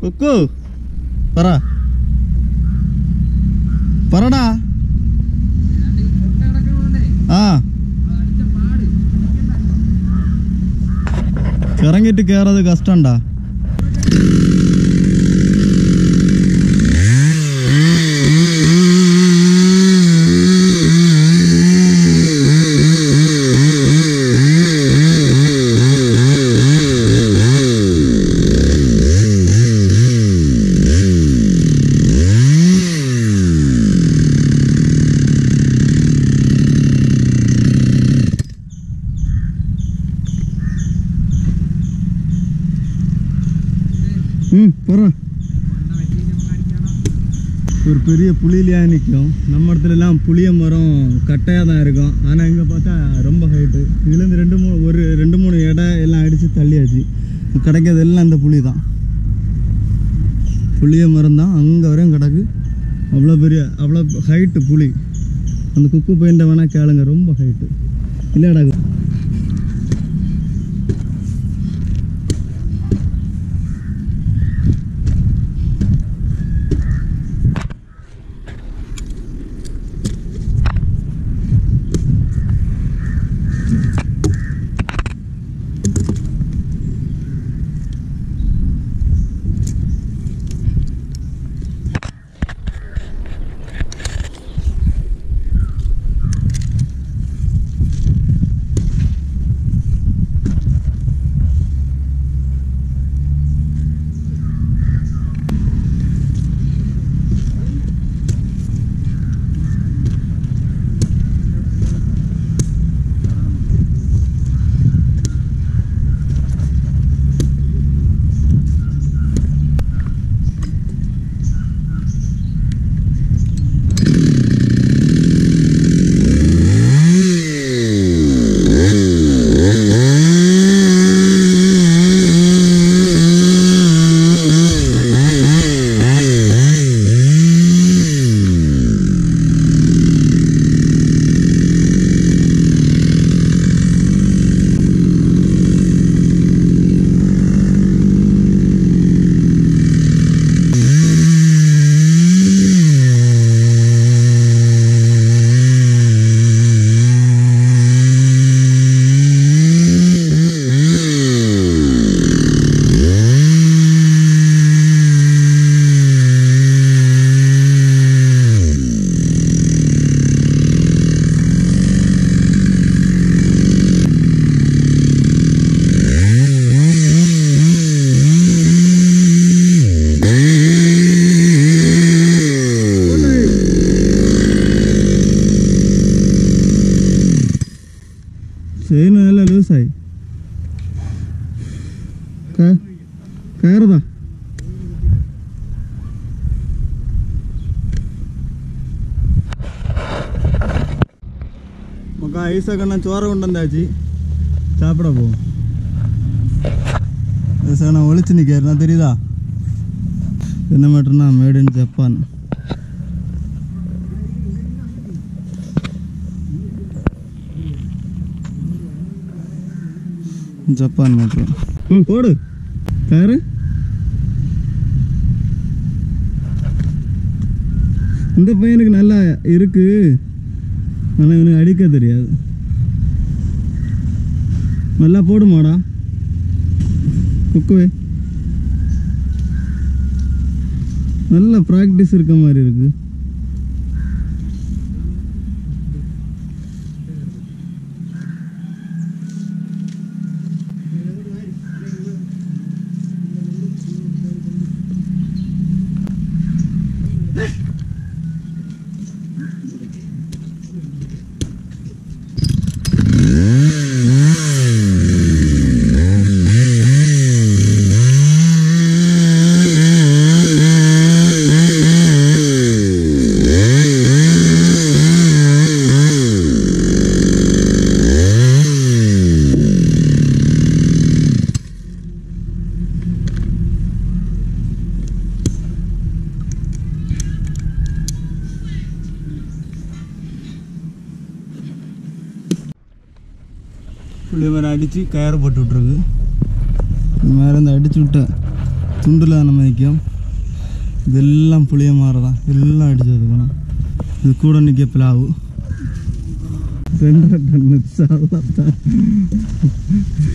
കൊക്കു പറ. പറടാ. ആ. ഇറങ്ങിട്ട് കേറത് കഷ്ടണ്ടാ. ஒரு பெரிய புளியிலையாக நிற்கும் நம்ம இடத்துலலாம் புளிய மரம் கட்டையாக தான் இருக்கும். ஆனால் இங்கே பார்த்தா ரொம்ப ஹைட்டு இதுலேருந்து ரெண்டு மூணு ஒரு ரெண்டு மூணு இடம் எல்லாம் அடித்து தள்ளியாச்சு. கிடைக்கிறது எல்லாம் அந்த புளி தான். புளிய மரம் தான் அங்கே வரையும் கிடக்கு. அவ்வளோ பெரிய அவ்வளோ ஹைட்டு புளி அந்த குக்கு பெயிண்டை வேணால் கேளுங்க ரொம்ப ஹைட்டு இல்லை கிடக்கு சகண்ணா சோற கொண்டு வந்தாச்சு சாப்பிட போவோம் நான் ஒழிச்சு நிற்கிறனா தெரியுதா என்ன மாட்டோம்னா மேட் இன் ஜப்பான் ஜப்பான் மேட்ரு ம் போடு பேரு இந்த பையனுக்கு நல்லா இருக்குது ஆனால் இவனுக்கு அடிக்க தெரியாது நல்லா போடுமாடா கொக்குவே நல்ல ப்ராக்டிஸ் இருக்க மாதிரி இருக்குது புள்ளி மேலே அடித்து கயறு போட்டு விட்ருக்கு மேலே இந்த அடித்து விட்டேன் துண்டில் நம்ம நிற்கும். இதெல்லாம் புளிய மாறதான். தான் எல்லாம் அடித்து வச்சுக்கணும் இது கூட நிற்க பிளாவு. ரெண்டரை டன்னு சாவத்தான் ചൂട്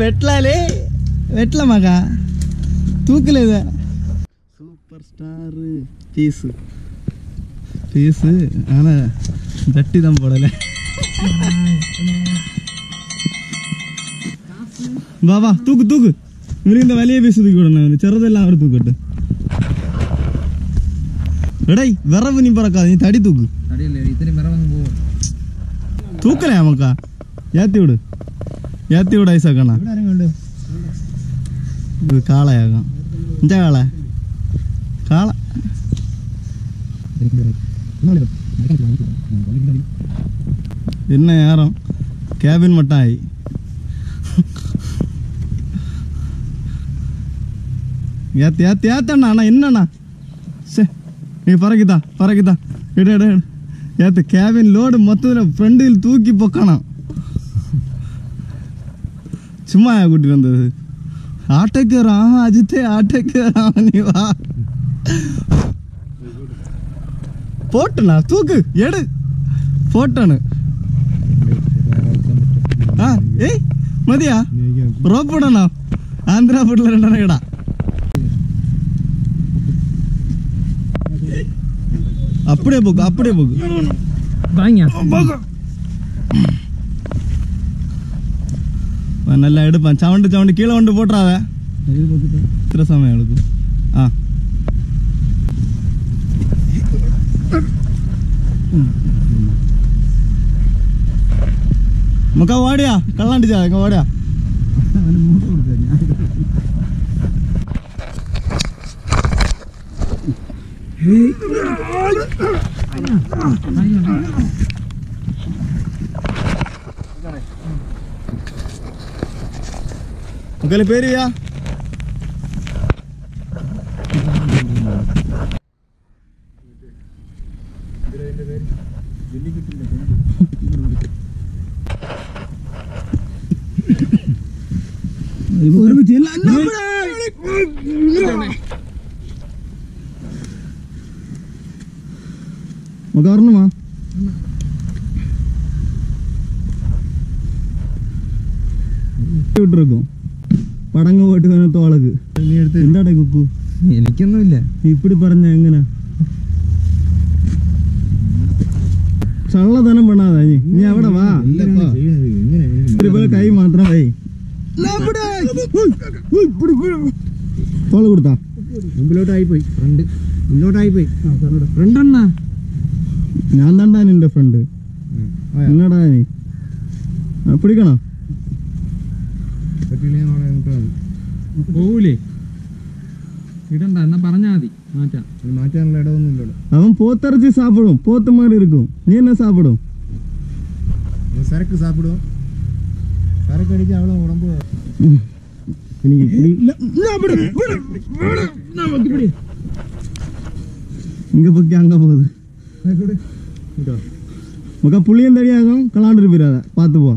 வெட்டலாலே வெட்டல வெட்டலாமாக்கா தூக்கல இத. சூப்பர் ஸ்டாரு பீஸு பீஸு ஆனா தட்டி தான் போடல. வா தூக்கு தூக்கு. இவருக்கு இந்த வலியை பேசி தூக்கி விடணும் சிறதெல்லாம் அவர் தூக்கட்டு. எடை விரவு நீ பறக்காது நீ தடி தூக்கு. தூக்கலையா மக்கா ஏத்தி விடு. ഏത്തി കൂടെ ഐസ് ആക്കണ? കാളയാക്കാം എന്താ കാള? കാള. പിന്നെ നേരം മട്ടായി ഏത്തി ഏത്തി ഏത്തണ്ണ അണ്ണ എന്നണ്ണ ശേ നീ പറക്കിത്താ പറക്കിത്താ. ഇട ഇട ഇട. ഏത്ത് ക്യാബിൻ ലോഡ് മൊത്തത്തിനെ ഫ്രണ്ടിൽ തൂക്കി പൊക്കണം சும்மா கூட்டிட்டு வந்தது. ஆட்டோக்கு வரான் அஜித்தே ஆட்டோக்கு வரான் நீ வா. போட்டனா? தூக்கு எடு. போட்டானு. ஆ ஏய் மதியா? ரோப்போடனா ஆந்திரா ஃபுட்ல ரெண்டு கடா அப்படியே போக்கு அப்படியே போக்கு. வாங்க. நல்லா எடுப்பான். Sound sound. கீழே கொண்டு போட்டுறாத. இத்தனை சமயம் எடுக்கும் ஆ. மக்கா வாடியா. கல்லாண்டிச்சா எங்க வாடியா. Hey! നിങ്ങളെ പേര് ചെയ്യാ ഒരുമിച്ച് ഒരണമാ വിട്ടിരിക്കും പടങ്ങ് പോയിട്ട് വേണം തോളക്ക് നീ എടുത്ത് എന്താടാ കുക്കു? എനിക്കൊന്നുമില്ല. ഇപ്പിടി പറഞ്ഞ എങ്ങനെ? ചള്ളതനം പെണ്ണാതാ നീ നീ അവിടെ വാ. ഇതുപോലെ കൈ മാത്രം വൈ. തോൾ കൊടുത്താ. മുമ്പിലോട്ടായി പോയി ഫ്രണ്ട്. മുന്നോട്ടായി പോയി ഫ്രണ്ട് എണ്ണ ഞാൻ തണ്ടാൻ എന്റെ ഫ്രണ്ട്. എന്നടാ നീ? ആ, പിടിക്കണോ പോവൂലേ ഇടണ്ട എന്നാ പറഞ്ഞാ മതി മാറ്റാം മാറ്റാനുള്ള ഇടമൊന്നും ഇല്ലല്ലോ അവൻ പോത്തിറച്ചി സാപ്പിടും പോത്ത് മാറി ഇരിക്കും നീ എന്നെ സാപ്പിടും சரக்கு சாப்பிடுவோம் சரக்கு அடிச்சு அவ்வளோ உடம்பு എനിക്ക് പിടി- இங்க பொக்கி அங்க போகுது முக்கா புளியும் தடியாகும் கலாண்டு போயிடாத பார்த்து போ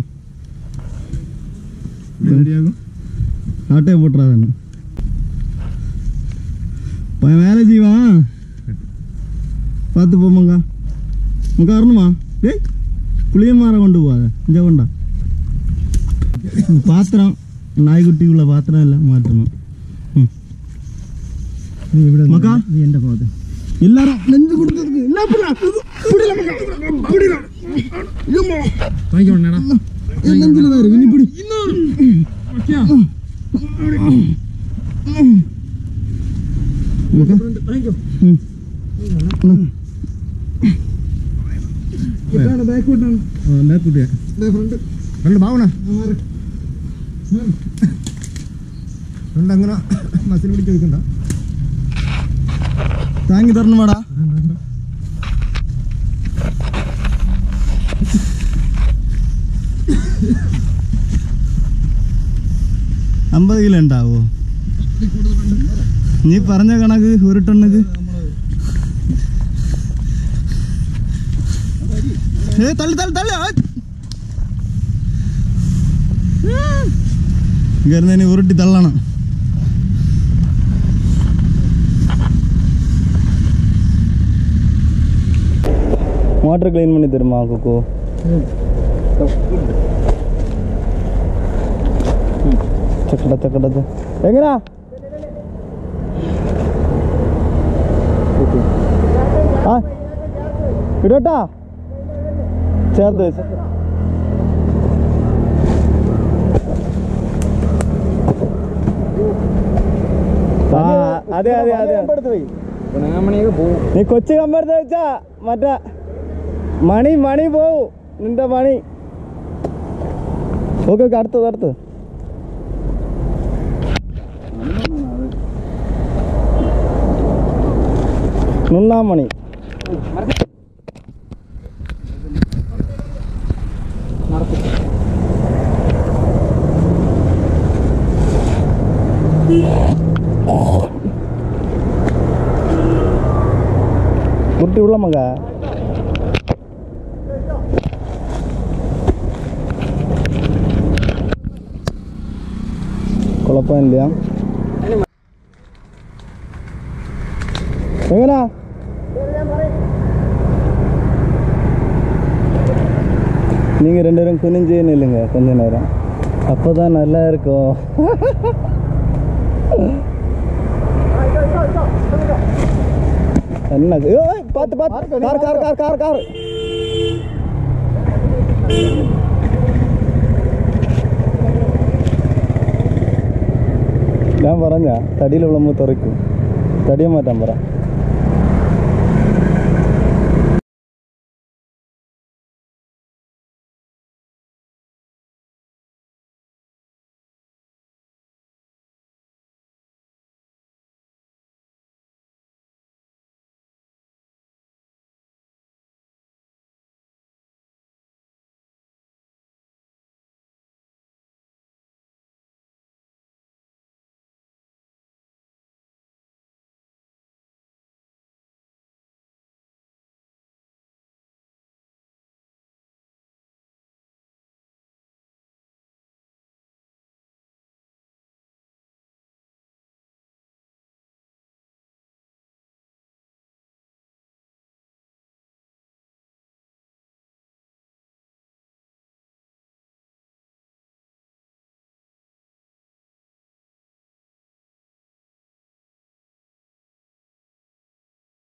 ரெடியாகும். ஆட்டே போட்டுறாதானே பையன் வேலை செய்வா பார்த்து போமாங்கா உங்க வரணுமா? டேய் புளிய மாற கொண்டு போகாத. இஞ்ச கொண்டா. பாத்திரம். நாய்க்குட்டி உள்ள பாத்திரம் இல்லை மாற்றணும். மக்கா நீ என்ன பார்த்து எல்லாரும் நெஞ்சு கொடுத்ததுக்கு என்ன பிடிலாம் பிடிலாம் பிடிலாம் ஐயோ வாங்கிக்கணும் എന്തെങ്കിലും വേറെ ഇനി പിടി. അങ്ങനെ മസിൽ പിടിച്ച് വെക്കണ്ട താങ്ക് തരണം വേടാ അമ്പത് കിലോ ഉണ്ടാവോ നീ പറഞ്ഞ കണക്ക് ഒരു ടണ്ണിക്ക് ഏ തള്ളി തള്ളി തള്ളി ആ. ഇങ്ങനെ ഉരുട്ടി തള്ളണം மோட்டர் க்ளீன் பண்ணி தருமா குக்கு ചെക്കണ്ട ചെക്കണ്ട എങ്ങനാ? ആ ഇടട്ടാ. ചേർത്ത് അതെ അതെ അതെ നീ കൊച്ചു കമ്പെടുത്ത് വെച്ചാ മറ്റേ മണി മണി പോവും. നിന്റെ മണി ഓക്കെ ഓക്കെ അടുത്തത് അടുത്തത്. Kurti ulama ga? Kalau poin dia, gimana? நீங்க ரெண்டு பேரும் குனிஞ்சே நில்லுங்க கொஞ்ச நேரம் அப்பதான் நல்லா இருக்கும் என்ன ஏய், பார்த்து பார்த்து car car car car car ഞാൻ പറഞ്ഞ തടിയിൽ വിളമ്പ് തുറയ്ക്കും തടിയെ മാറ്റാൻ പറ